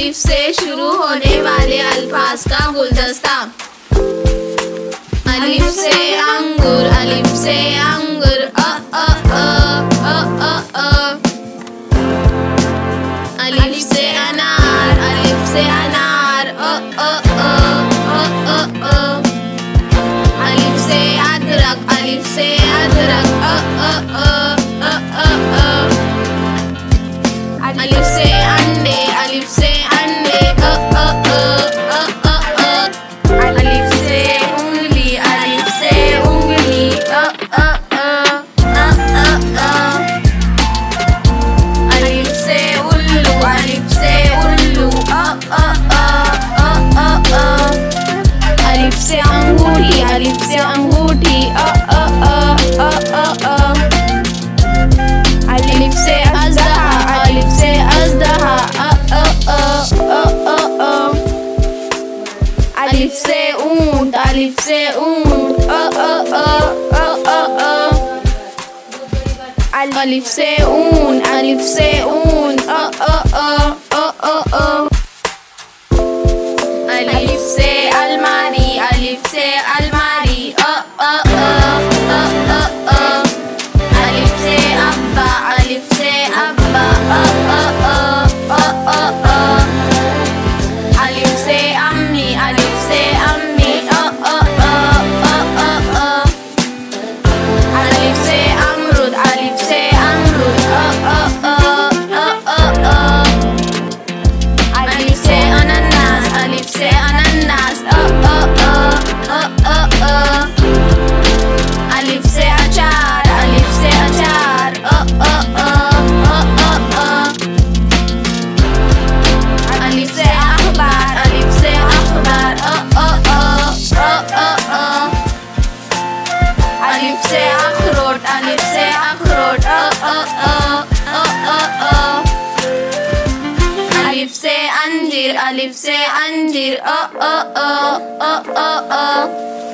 अलिफ से शुरू होने वाले अल्फाज का गुलदस्ता। अलिफ से अंगूर अलिफ से अंगूर। ألف ساؤون ألف ساؤون ألف ساؤون ألف ساؤون أه أه. липсе ахрот, а липсе ахрот, о о о о о о. Алифсе анжир, алифсе анжир, о о о о о о.